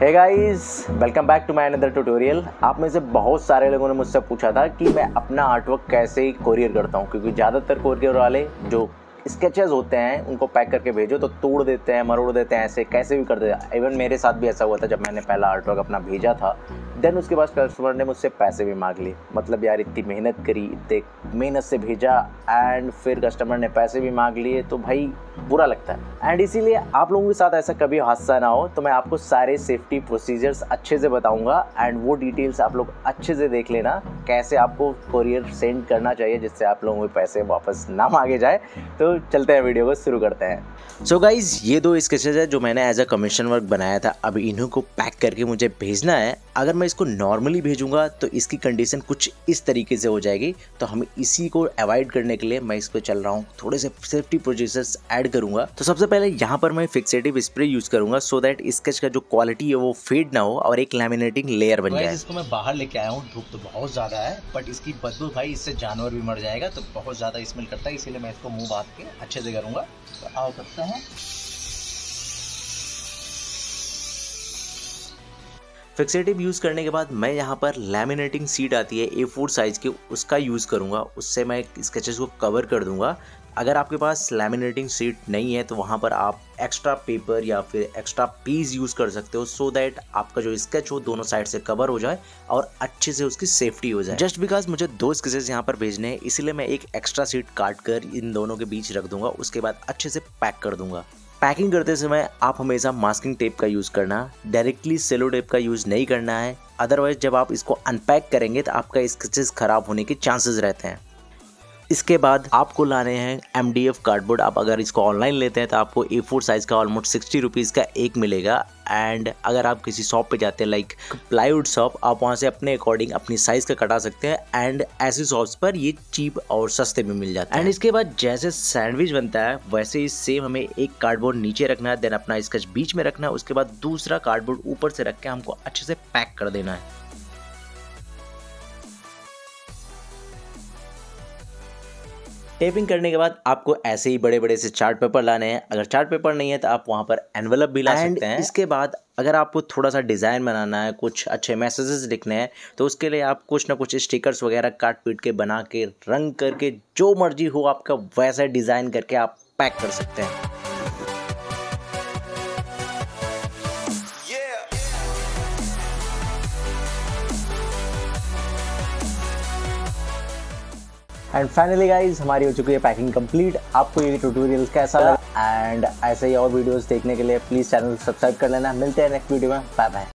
Hey guys welcome back to my another tutorial आप में से बहुत सारे लोगों ने मुझसे पूछा था कि मैं अपना आर्टवर्क कैसे कोरियर करता हूँ, क्योंकि ज़्यादातर कोरियर वाले जो स्केचेस होते हैं, उनको पैक करके भेजो तो तोड़ देते हैं, मरोड़ देते हैं, ऐसे कैसे भी कर देते हैं इवन मेरे साथ भी ऐसा हुआ था जब मैंने पहला आर्टवर्क अपना भेजा था। देन उसके बाद कस्टमर ने मुझसे पैसे भी मांग लिए। मतलब यार, इतनी मेहनत करी, इतने मेहनत से भेजा एंड फिर कस्टमर ने पैसे भी मांग लिए तो भाई बुरा लगता है। एंड इसीलिए आप लोगों के साथ ऐसा कभी हादसा ना हो तो मैं आपको सारे सेफ्टी प्रोसीजर्स अच्छे से बताऊँगा एंड वो डिटेल्स आप लोग अच्छे से देख लेना, कैसे आपको कोरियर सेंड करना चाहिए जिससे आप लोगों के पैसे वापस ना मांगे जाए। तो चलते हैं वीडियो को, शुरू करते हैं। सो so गाइज़ ये दो स्केचेज है जो मैंने एज अ कमीशन वर्क बनाया था। अब इन्हों को पैक करके मुझे भेजना है। अगर मैं इसको नॉर्मली भेजूँगा तो इसकी कंडीशन कुछ इस तरीके से हो जाएगी। तो हम इसी को अवॉइड करने के लिए मैं इस पर चल रहा हूँ। थोड़े से सेफ्टी प्रोसीजर्स ऐड करूँगा। तो सबसे पहले यहाँ पर मैं फिक्सेटिव स्प्रे यूज़ करूँगा सो दैट स्केच का जो क्वालिटी है वो फेड ना हो और एक लैमिनेटिंग लेयर बन जाए। इसको मैं बाहर लेके आया हूँ धूप तो बहुत ज़्यादा है बट इसकी बदबू भाई इससे जानवर भी मर जाएगा तो बहुत ज़्यादा स्मेल करता है इसीलिए मैं इसको मुँह बाँध के अच्छे से करूँगा। तो आओ करते हैं। फिक्सेटिव यूज़ करने के बाद मैं यहाँ पर लैमिनेटिंग सीट आती है ए फोर साइज़ की उसका यूज़ करूँगा उससे मैं स्केचेस को कवर कर दूँगा। अगर आपके पास लैमिनेटिंग सीट नहीं है तो वहाँ पर आप एक्स्ट्रा पेपर या फिर एक्स्ट्रा पीस यूज़ कर सकते हो सो दैट आपका जो स्केच हो, दोनों साइड से कवर हो जाए और अच्छे से उसकी सेफ्टी हो जाए। जस्ट बिकॉज़ मुझे दो स्केचेस यहाँ पर भेजने हैं, इसीलिए मैं एक एक्स्ट्रा सीट काट कर इन दोनों के बीच रख दूँगा, उसके बाद अच्छे से पैक कर दूँगा। पैकिंग करते समय आप हमेशा मास्किंग टेप का यूज़ करना डायरेक्टली सेलो टेप का यूज़ नहीं करना है। अदरवाइज़ जब आप इसको अनपैक करेंगे तो आपका स्केचेस खराब होने के चांसेस रहते हैं। इसके बाद आपको लाने हैं एम डी एफ़ कार्डबोर्ड आप अगर इसको ऑनलाइन लेते हैं तो आपको ए फोर साइज़ का ऑलमोस्ट सिक्सटी रुपीज़ का एक मिलेगा। एंड अगर आप किसी शॉप पे जाते हैं लाइक प्लाईवुड शॉप आप वहाँ से अपने अकॉर्डिंग अपनी साइज़ का कटा सकते हैं। एंड ऐसी शॉप्स पर ये चीप और सस्ते में मिल जाता है। एंड इसके बाद जैसे सैंडविच बनता है, वैसे ही सेम हमें एक कार्डबोर्ड नीचे रखना है देन अपना स्केच बीच में रखना है। उसके बाद दूसरा कार्डबोर्ड ऊपर से रख के हमको अच्छे से पैक कर देना है। टेपिंग करने के बाद आपको ऐसे ही बड़े बड़े से चार्ट पेपर लाने हैं। अगर चार्ट पेपर नहीं है तो आप वहाँ पर एनवलप भी ला And सकते हैं। इसके बाद अगर आपको थोड़ा सा डिज़ाइन बनाना है कुछ अच्छे मैसेजेस लिखने हैं तो उसके लिए आप कुछ ना कुछ स्टिकर्स वगैरह काट पीट के बना के रंग करके जो मर्ज़ी हो आपका वैसा डिज़ाइन करके आप पैक कर सकते हैं। एंड फाइनली गाइज़ हमारी हो चुकी है पैकिंग कंप्लीट आपको ये ट्यूटोरियल कैसा लगा? एंड ऐसे ही और वीडियोस देखने के लिए प्लीज़ चैनल सब्सक्राइब कर लेना. मिलते हैं नेक्स्ट वीडियो में. Bye bye